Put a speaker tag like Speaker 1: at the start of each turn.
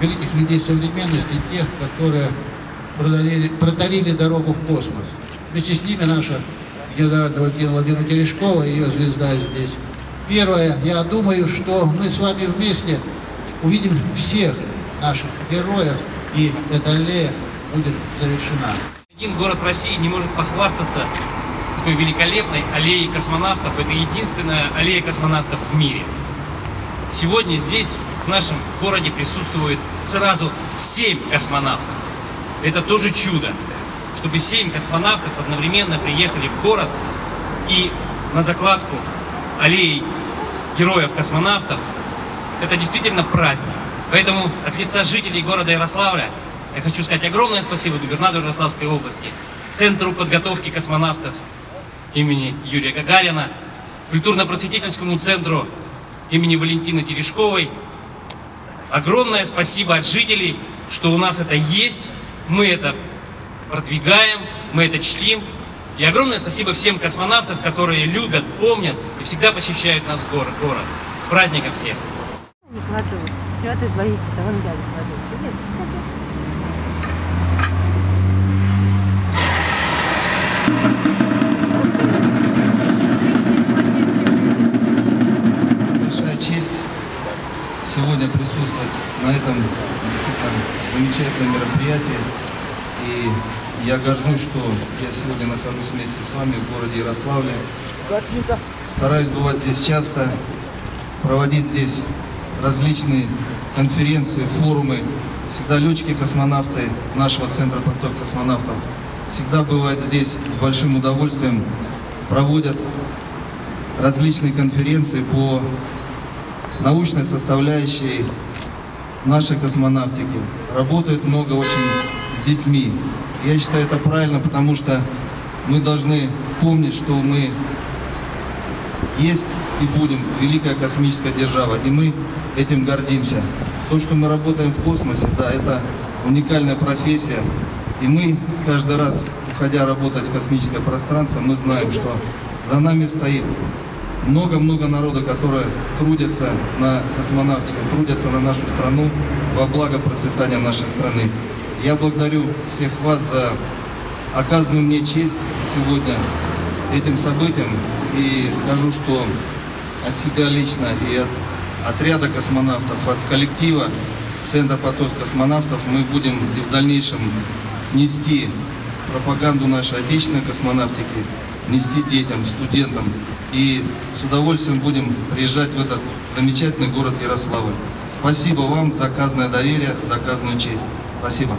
Speaker 1: великих людей современности, тех, которые продалили, протарили дорогу в космос. Вместе с ними наша генерального кино Владимира Терешкова, ее звезда здесь. Первое, я думаю, что мы с вами вместе увидим всех наших героев, и эта аллея будет завершена.
Speaker 2: Один город России не может похвастаться такой великолепной аллеей космонавтов. Это единственная аллея космонавтов в мире. Сегодня здесь, нашем городе, присутствует сразу семь космонавтов. Это тоже чудо, чтобы семь космонавтов одновременно приехали в город и на закладку аллеи героев-космонавтов. Это действительно праздник. Поэтому от лица жителей города Ярославля я хочу сказать огромное спасибо губернатору Ярославской области, Центру подготовки космонавтов имени Юрия Гагарина, культурно-просветительскому центру имени Валентины Терешковой. Огромное спасибо от жителей, что у нас это есть, мы это продвигаем, мы это чтим. И огромное спасибо всем космонавтам, которые любят, помнят и всегда посещают нас город. город. С праздником всех!
Speaker 3: Не кладу. Чего ты боишься? Да вон дядя кладу.
Speaker 4: Сегодня присутствовать на этом замечательном мероприятии. И я горжусь, что я сегодня нахожусь вместе с вами в городе Ярославле. Стараюсь бывать здесь часто, проводить здесь различные конференции, форумы. Всегда летчики-космонавты нашего Центра подготовки космонавтов всегда бывают здесь с большим удовольствием, проводят различные конференции по научной составляющей нашей космонавтики. Работает много очень с детьми. Я считаю это правильно, потому что мы должны помнить, что мы есть и будем великая космическая держава, и мы этим гордимся. То, что мы работаем в космосе, да, это уникальная профессия, и мы каждый раз, уходя работать в космическое пространство, мы знаем, что за нами стоит много-много народа, которые трудятся на космонавтику, трудятся на нашу страну во благо процветания нашей страны. Я благодарю всех вас за оказанную мне честь сегодня этим событием и скажу, что от себя лично и от отряда космонавтов, от коллектива Центра подготовки космонавтов мы будем и в дальнейшем нести пропаганду нашей отечественной космонавтики, нести детям, студентам. И с удовольствием будем приезжать в этот замечательный город Ярославль. Спасибо вам за оказанное доверие, за оказанную честь. Спасибо.